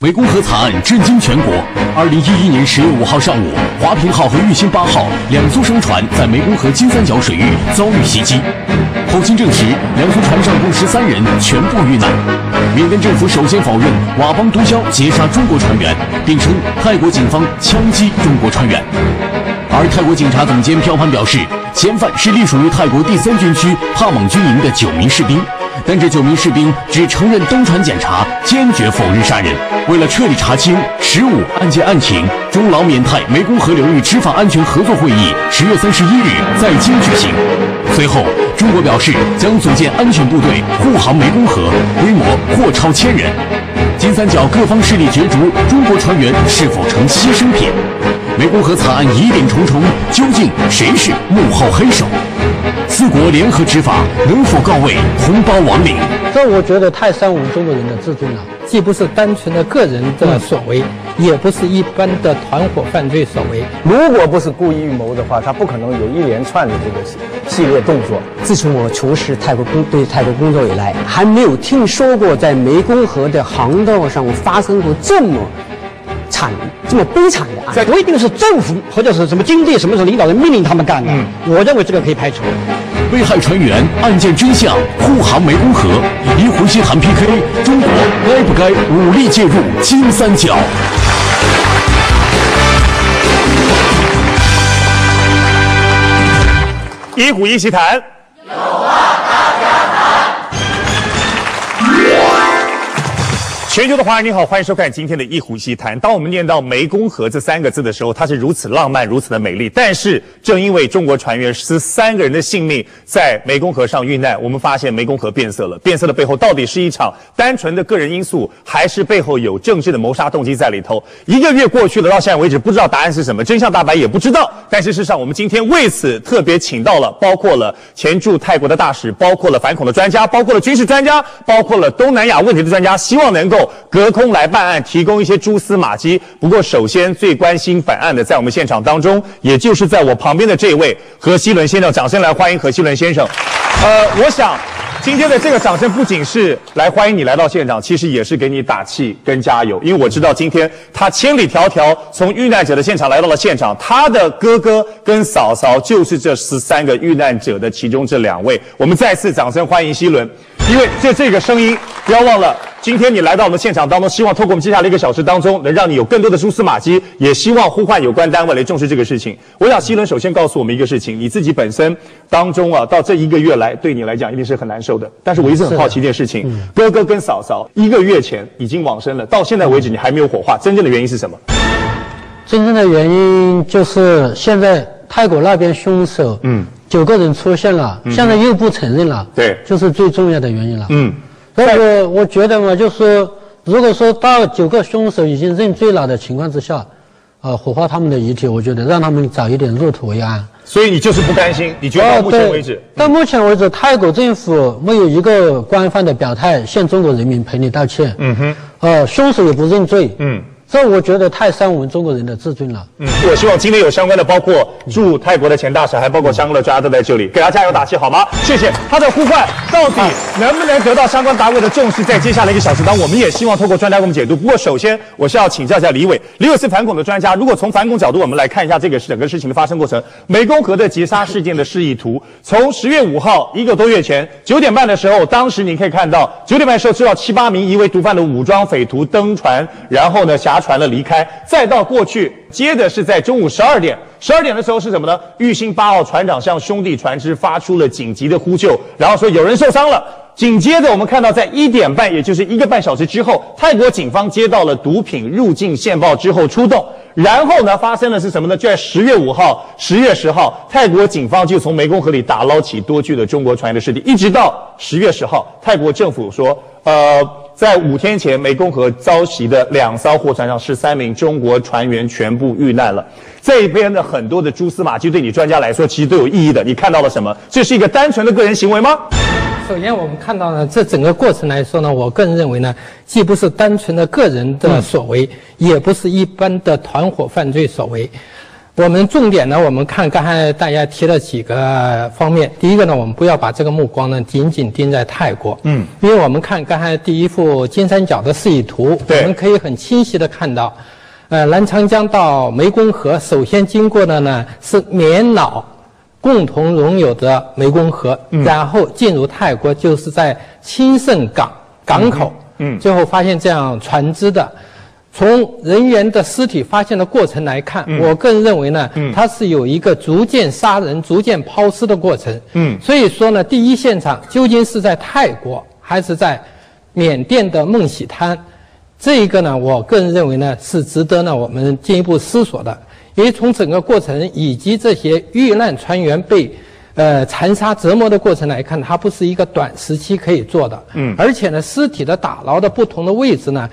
湄公河惨案震惊全国。二零一一年十月五号上午，华平号和玉兴八号两艘商船在湄公河金三角水域遭遇袭击。后经证实，两艘船上共十三人全部遇难。缅甸政府首先否认佤邦毒枭劫杀中国船员，并称泰国警方枪击中国船员。而泰国警察总监朴潘表示，嫌犯是隶属于泰国第三军区帕蒙军营的九名士兵。但这九名士兵只承认登船检查，坚决否认杀人。为了彻底查清十五案件案情，中老缅泰湄公河流域执法安全合作会议十月三十一日在京举行。随后，中国表示将组建安全部队护航湄公河，规模或超千人。金三角各方势力角逐中国船员是否成牺牲品？湄公河惨案疑点重重，究竟谁是幕后黑手？四国联合执法能否告慰同胞亡灵？这我觉得太伤我们中国人的自尊了，既不是单纯的个人的所为，也不是一般的团伙犯罪所为。如果不是故意预谋的话，他不可能有一连串的这个系列动作。自从我从事泰国工对泰国工作以来，还没有听说过在湄公河的航道上发生过这么。惨这么悲惨的案，不一定是政府或者是什么军队什么时候领导人命令他们干的。嗯我认为这个可以排除。危害船员案件真相，护航湄公河，一湖西谈 PK，中国该不该武力介入金三角？一虎一席谈。全球的华人你好，欢迎收看今天的《一壶西谈》。当我们念到“湄公河”这三个字的时候，它是如此浪漫，如此的美丽。但是，正因为中国船员十三个人的性命在湄公河上遇难，我们发现湄公河变色了。变色的背后，到底是一场单纯的个人因素，还是背后有政治的谋杀动机在里头？一个月过去了，到现在为止，不知道答案是什么，真相大白也不知道。但是事实上，我们今天为此特别请到了，包括了前驻泰国的大使，包括了反恐的专家，包括了军事专家，包括了东南亚问题的专家，希望能够。隔空来办案，提供一些蛛丝马迹。不过，首先最关心本案的，在我们现场当中，也就是在我旁边的这位何西伦先生，掌声来欢迎何西伦先生。呃，我想今天的这个掌声不仅是来欢迎你来到现场，其实也是给你打气跟加油。因为我知道今天他千里迢迢从遇难者的现场来到了现场，他的哥哥跟嫂嫂就是这十三个遇难者的其中这两位。我们再次掌声欢迎西伦，因为这这个声音，不要忘了。今天你来到我们现场当中，希望透过我们接下来一个小时当中，能让你有更多的蛛丝马迹，也希望呼唤有关单位来重视这个事情。我想希伦首先告诉我们一个事情，你自己本身当中啊，到这一个月来，对你来讲一定是很难受的。但是我一直很好奇一件事情，哥哥跟嫂嫂一个月前已经往生了，到现在为止你还没有火化，真正的原因是什么？真正的原因就是现在泰国那边凶手，嗯，九个人出现了，现在又不承认了，对，就是最重要的原因了，嗯。那个，我觉得嘛，就是如果说到九个凶手已经认罪了的情况之下，呃，火化他们的遗体，我觉得让他们早一点入土为安。所以你就是不甘心？你觉得到目前为止？到目前为止，泰国政府没有一个官方的表态向中国人民赔礼道歉。嗯哼。呃，凶手也不认罪。嗯。这我觉得太伤我们中国人的自尊了。嗯，我希望今天有相关的，包括驻泰国的前大使，还包括相关的专家都在这里，给他加油打气，好吗？谢谢。他的呼唤到底能不能得到相关单位的重视？在接下来一个小时当中，我们也希望透过专家给我们解读。不过，首先我是要请教一下李伟，李伟是反恐的专家。如果从反恐角度，我们来看一下这个整个事情的发生过程。湄公河的劫杀事件的示意图，从十月五号一个多月前九点半的时候，当时你可以看到九点半的时候，至少七八名疑为毒贩的武装匪徒登船，然后呢侠船了离开，再到过去，接着是在中午十二点，十二点的时候是什么呢？玉兴八号船长向兄弟船只发出了紧急的呼救，然后说有人受伤了。紧接着我们看到，在一点半，也就是一个半小时之后，泰国警方接到了毒品入境线报之后出动，然后呢，发生的是什么呢？就在十月五号、十月十号，泰国警方就从湄公河里打捞起多具的中国船员的尸体，一直到十月十号，泰国政府说，呃。在五天前，湄公河遭袭的两艘货船上，十三名中国船员全部遇难了。这边的很多的蛛丝马迹，对你专家来说，其实都有意义的。你看到了什么？这是一个单纯的个人行为吗？首先，我们看到呢，这整个过程来说呢，我个人认为呢，既不是单纯的个人的所为，也不是一般的团伙犯罪所为。我们重点呢，我们看刚才大家提了几个方面。第一个呢，我们不要把这个目光呢仅仅盯在泰国，嗯，因为我们看刚才第一幅金三角的示意图，我们可以很清晰的看到，呃，澜沧江到湄公河首先经过的呢是缅老共同拥有的湄公河，然后进入泰国就是在清盛港港口，嗯，最后发现这样船只的。从人员的尸体发现的过程来看，我个人认为呢，它是有一个逐渐杀人、逐渐抛尸的过程。嗯，所以说呢，第一现场究竟是在泰国还是在缅甸的梦喜滩，这一个呢，我个人认为呢是值得呢我们进一步思索的。因为从整个过程以及这些遇难船员被呃残杀折磨的过程来看，它不是一个短时期可以做的。嗯，而且呢，尸体的打捞的不同的位置呢。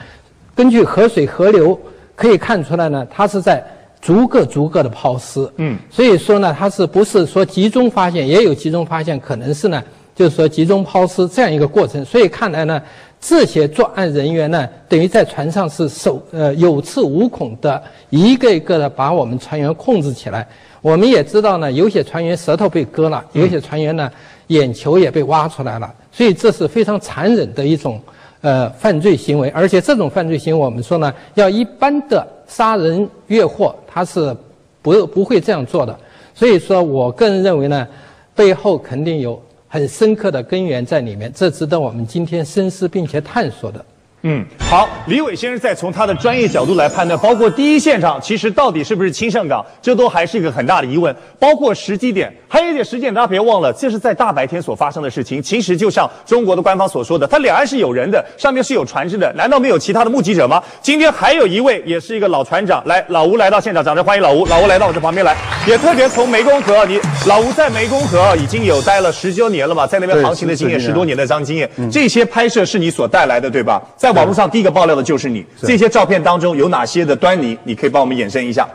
根据河水河流可以看出来呢，它是在逐个逐个的抛尸。嗯，所以说呢，它是不是说集中发现？也有集中发现，可能是呢，就是说集中抛尸这样一个过程。所以看来呢，这些作案人员呢，等于在船上是手呃有恃无恐的，一个一个的把我们船员控制起来。我们也知道呢，有些船员舌头被割了，有些船员呢眼球也被挖出来了，所以这是非常残忍的一种。呃，犯罪行为，而且这种犯罪行为，我们说呢，要一般的杀人越货，他是不不会这样做的。所以说我个人认为呢，背后肯定有很深刻的根源在里面，这值得我们今天深思并且探索的。嗯，好，李伟先生再从他的专业角度来判断，包括第一现场其实到底是不是清盛港，这都还是一个很大的疑问。包括时机点，还有一点时间，大家别忘了，这是在大白天所发生的事情。其实就像中国的官方所说的，它两岸是有人的，上面是有船只的，难道没有其他的目击者吗？今天还有一位，也是一个老船长，来，老吴来到现场，掌声欢迎老吴。老吴来到我这旁边来，也特别从湄公河，你老吴在湄公河已经有待了十多年了嘛，在那边航行的经验，十多年的张经验，这些拍摄是你所带来的，对吧？在。网络上第一个爆料的就是你，这些照片当中有哪些的端倪？你可以帮我们衍生一下。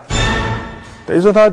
等于说他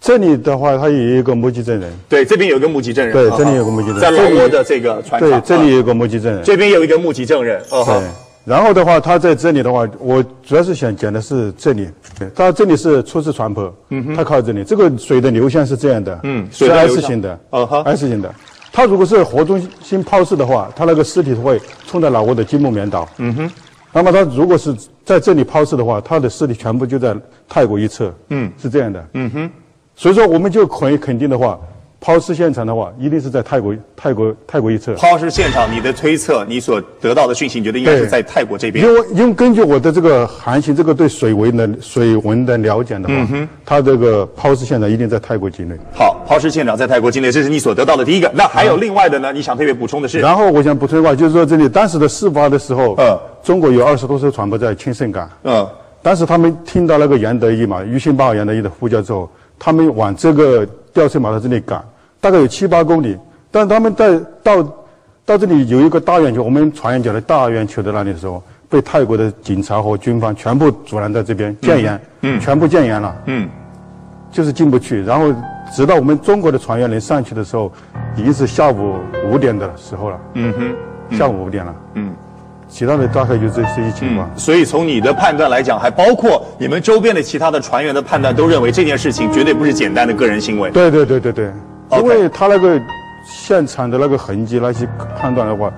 这里的话，他有一个目击证人。对，这边有一个目击证人。对，这里有个目击证人。在老挝的这个船上对，这里有个目击证人。这边有一个目击证人。对。然后的话，他在这里的话，我主要是想讲的是这里。他这里是初次船舶。嗯哼。他靠这里，这个水的流向是这样的。嗯。是 S 型的。哦哈。S 型的。他如果是河中心抛尸的话，他那个尸体会冲到老挝的金木棉岛。嗯哼。那么他如果是在这里抛尸的话，他的尸体全部就在泰国一侧。嗯，是这样的。嗯哼。所以说，我们就可以肯定的话。抛尸现场的话，一定是在泰国、泰国、泰国一侧。抛尸现场，你的推测，你所得到的讯息，你觉得应该是在泰国这边？因为，因为根据我的这个航行，这个对水文的水文的了解的话，他这个抛尸现场一定在泰国境内。好，抛尸现场在泰国境内，这是你所得到的第一个。那还有另外的呢？你想特别补充的是？然后我想补充的话，就是说这里当时的事发的时候，嗯，中国有二十多艘船舶在清盛港，嗯，当时他们听到那个杨德一嘛，余兴八号杨德一的呼叫之后，他们往这个吊车码头这里赶。大概有七八公里，但他们在到到这里有一个大圆球，我们船员讲的大圆球的那里的时候，被泰国的警察和军方全部阻拦在这边建言，嗯，全部建言了，嗯，就是进不去。然后直到我们中国的船员能上去的时候，已经是下午五点的时候了，嗯哼，下午五点了，嗯。其他的大概就这这些情况，所以从你的判断来讲，还包括你们周边的其他的船员的判断，都认为这件事情绝对不是简单的个人行为。对对对对对，因为他那个现场的那个痕迹那些判断的话，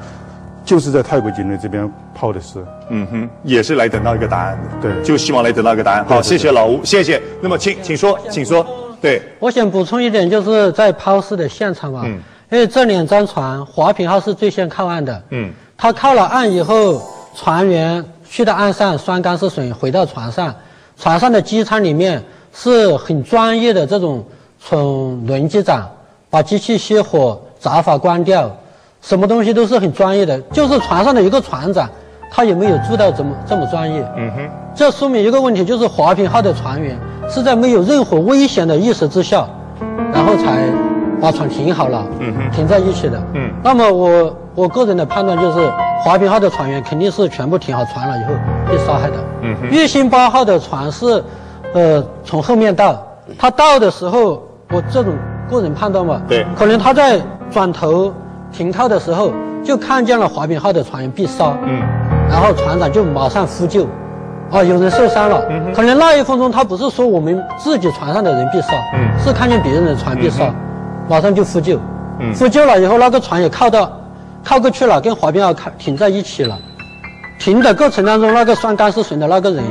就是在泰国境内这边抛的尸。嗯哼，也是来等到一个答案的。对，就希望来等到一个答案。好，谢谢老吴，谢谢。那么请请说，请说。对，我想补充一点，就是在抛尸的现场嘛，因为这两张船，华平号是最先靠岸的。嗯。他靠了岸以后，船员去到岸上拴钢丝绳，回到船上。船上的机舱里面是很专业的这种，从轮机长把机器熄火、闸阀关掉，什么东西都是很专业的。就是船上的一个船长，他有没有做到这么这么专业？嗯哼。这说明一个问题，就是华平号的船员是在没有任何危险的意识之下，然后才把船停好了，嗯哼，停在一起的。嗯。那么我。我个人的判断就是，华平号的船员肯定是全部停好船了以后被杀害的。嗯哼。月星八号的船是，呃，从后面到，他到的时候，我这种个人判断吧，对，可能他在转头停靠的时候就看见了华平号的船员被杀。嗯。然后船长就马上呼救，啊，有人受伤了，嗯可能那一分钟他不是说我们自己船上的人必杀，嗯是看见别人的船必杀，马上就呼救，呼救了以后，那个船也靠到靠过去了，跟滑冰要靠停在一起了。停的过程当中，那个拴钢丝绳的那个人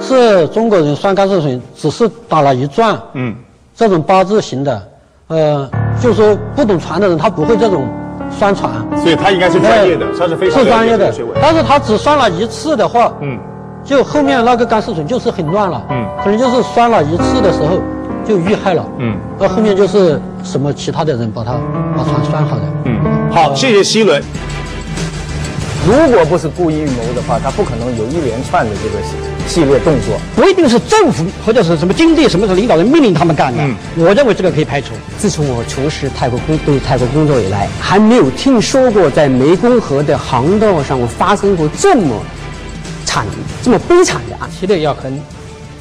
是中国人拴钢丝绳，只是打了一转，嗯，这种八字形的，呃，就是说不懂船的人他不会这种拴船，所以他应该是专业的，他是非常是专业的，但是他只拴了一次的话，嗯，就后面那个钢丝绳就是很乱了，嗯，可能就是拴了一次的时候就遇害了，嗯，那后面就是什么其他的人把他把船拴好的，嗯，好，谢谢希伦。如果不是故意预谋的话，他不可能有一连串的这个系列动作。不一定是政府或者是什么经济什么的领导人命令他们干的。我认为这个可以排除。自从我从事泰国工对泰国工作以来，还没有听说过在湄公河的航道上发生过这么惨、这么悲惨的案。系列要很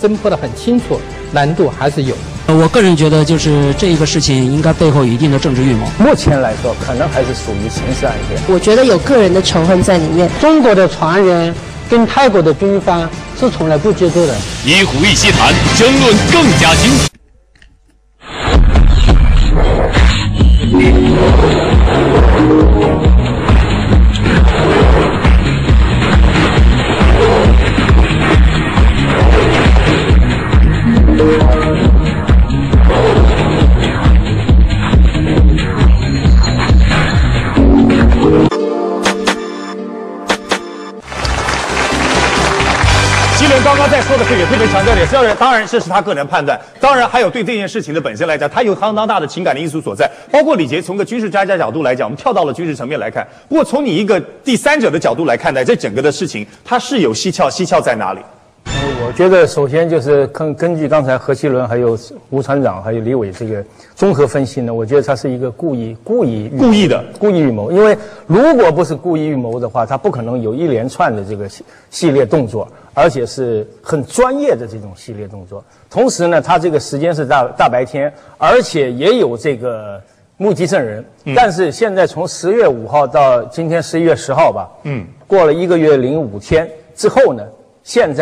侦破的很清楚，难度还是有。我个人觉得，就是这一个事情应该背后有一定的政治预谋。目前来说，可能还是属于刑事案件。我觉得有个人的成分在里面。中国的船员跟泰国的军方是从来不接触的。一虎一席谈，争论更加精彩。刚刚在说的是也特别强调点，当然，当然这是他个人判断，当然还有对这件事情的本身来讲，他有相当大的情感的因素所在。包括李杰从个军事专家角度来讲，我们跳到了军事层面来看。不过从你一个第三者的角度来看待这整个的事情，它是有蹊跷，蹊跷在哪里？我觉得首先就是根根据刚才何其伦、还有吴船长、还有李伟这个综合分析呢，我觉得他是一个故意、故意、故意的故意预谋。因为如果不是故意预谋的话，他不可能有一连串的这个系系列动作，而且是很专业的这种系列动作。同时呢，他这个时间是大大白天，而且也有这个目击证人。但是现在从十月五号到今天十一月十号吧，嗯，过了一个月零五天之后呢，现在。